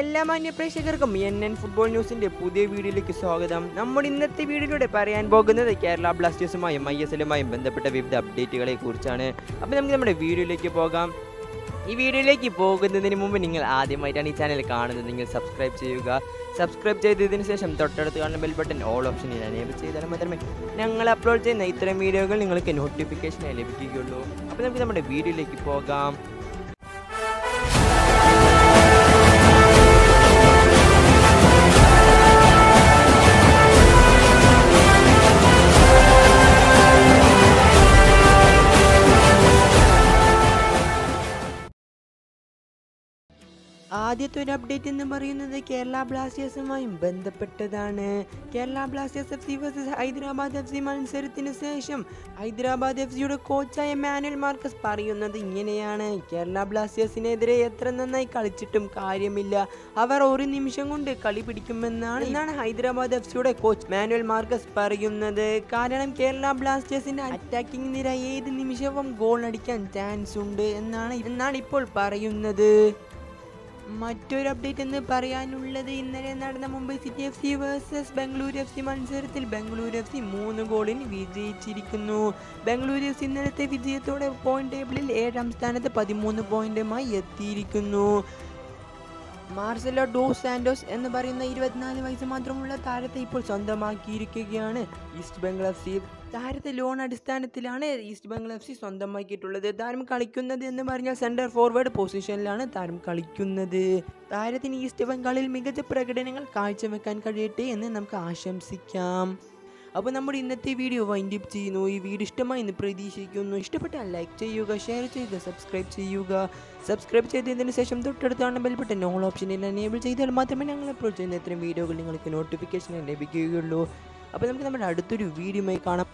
എല്ലാ മാന്യ പ്രേക്ഷകർക്കും എൻ എൻ ഫുട്ബോൾ ന്യൂസിന്റെ പുതിയ വീഡിയോയിലേക്ക് സ്വാഗതം. നമ്മൾ ഇന്നത്തെ വീഡിയോയിലൂടെ പറയാൻ പോകുന്നത് കേരള ബ്ലാസ്റ്റേഴ്സുമായും ഐ എസ് എല്ലുമായും ബന്ധപ്പെട്ട വിവിധ അപ്ഡേറ്റുകളെ കുറിച്ചാണ്. അപ്പോൾ നമുക്ക് നമ്മുടെ വീഡിയോയിലേക്ക് പോകാം. ഈ വീഡിയോയിലേക്ക് പോകുന്നതിന് മുമ്പ് നിങ്ങൾ ആദ്യമായിട്ടാണ് ഈ ചാനൽ കാണുന്നത്. നിങ്ങൾ സബ്സ്ക്രൈബ് ചെയ്യുക. സബ്സ്ക്രൈബ് ചെയ്തതിന് ശേഷം തൊട്ടടുത്ത് കാണുന്ന bell button all option enable ചെയ്താൽ മാത്രമേ ഞങ്ങൾ അപ്ലോഡ് ചെയ്യുന്ന ഇത്തരം വീഡിയോകൾ നിങ്ങൾക്ക് നോട്ടിഫിക്കേഷനായി ലഭിക്കുകയുള്ളൂ. അപ്പോൾ നമുക്ക് നമ്മുടെ വീഡിയോയിലേക്ക് പോകാം. ആദ്യത്തെ ഒരു അപ്ഡേറ്റ് എന്ന് പറയുന്നത് കേരള ബ്ലാസ്റ്റേഴ്സുമായും ബന്ധപ്പെട്ടതാണ്. Kerala Blasters F C versus Hyderabad F C മത്സരത്തിന് ശേഷം ഹൈദരാബാദ് എഫ് സിയുടെ കോച്ചായ മാനുവൽ മാർക്കസ് പറയുന്നത് ഇങ്ങനെയാണ്. കേരള ബ്ലാസ്റ്റേഴ്സിനെതിരെ എത്ര നന്നായി കളിച്ചിട്ടും കാര്യമില്ല. അവർ ഒരു നിമിഷം കൊണ്ട് കളി പിടിക്കുമെന്നാണ് എന്നാണ് ഹൈദരാബാദ് എഫ് സിയുടെ കോച്ച് മാനുവൽ മാർക്കസ് പറയുന്നത്. കാരണം കേരള ബ്ലാസ്റ്റേഴ്സിന്റെ അറ്റാക്കിംഗ് നിര ഏത് നിമിഷവും ഗോൾ അടിക്കാൻ ചാൻസ് ഉണ്ട് എന്നാണ് എന്നാണ് ഇപ്പോൾ പറയുന്നത്. മറ്റൊരു അപ്ഡേറ്റ് എന്ന് പറയാനുള്ളത് ഇന്നലെ നടന്ന Mumbai City F C versus Bengaluru F C മത്സരത്തിൽ ബംഗളൂരു എഫ് സി മൂന്ന് ഗോളിന് വിജയിച്ചിരിക്കുന്നു. ബംഗളൂരു എഫ് സി ഇന്നലത്തെ വിജയത്തോടെ പോയിന്റ് ടേബിളിൽ ഏഴാം സ്ഥാനത്ത് പതിമൂന്ന് പോയിന്റുമായി എത്തിയിരിക്കുന്നു. മാർസലോ ഡോ സാന്റോസ് എന്ന് പറയുന്ന ഇരുപത്തിനാല് വയസ്സ് മാത്രമുള്ള താരത്തെ ഇപ്പോൾ സ്വന്തമാക്കിയിരിക്കുകയാണ് ഈസ്റ്റ് ബംഗാൾ എഫ് സി. താരത്തെ ലോൺ അടിസ്ഥാനത്തിലാണ് ഈസ്റ്റ് ബംഗാൾ എഫ് സി സ്വന്തമാക്കിയിട്ടുള്ളത്. താരം കളിക്കുന്നത് എന്ന് പറഞ്ഞാൽ സെന്റർ ഫോർവേഡ് പൊസിഷനിലാണ് താരം കളിക്കുന്നത്. താരത്തിന് ഈസ്റ്റ് ബംഗാളിൽ മികച്ച പ്രകടനങ്ങൾ കാഴ്ചവെക്കാൻ കഴിയട്ടെ എന്ന് നമുക്ക് ആശംസിക്കാം. അപ്പോൾ നമ്മുടെ ഇന്നത്തെ വീഡിയോ വൈൻഡ് അപ്പ് ചെയ്യുന്നു. ഈ വീഡിയോ ഇഷ്ടമായി എന്ന് പ്രതീക്ഷിക്കുന്നു. ഇഷ്ടപ്പെട്ടാൽ ലൈക്ക് ചെയ്യുക ഷെയർ ചെയ്യുക സബ്സ്ക്രൈബ് ചെയ്യുക. സബ്സ്ക്രൈബ് ചെയ്തതിന് ശേഷം തൊട്ടടുത്താണ് ബെൽ ബട്ടൺ ഓൾ ഓപ്ഷനിൽ എനേബിൾ ചെയ്താൽ മാത്രമേ ഞങ്ങൾ അപ്ലോഡ് ചെയ്യുന്ന ഇത്രയും വീഡിയോകൾ നിങ്ങൾക്ക് നോട്ടിഫിക്കേഷൻ ലഭിക്കുകയുള്ളൂ. അപ്പോൾ നമുക്ക് നമ്മുടെ അടുത്തൊരു വീഡിയോയുമായി കാണാം.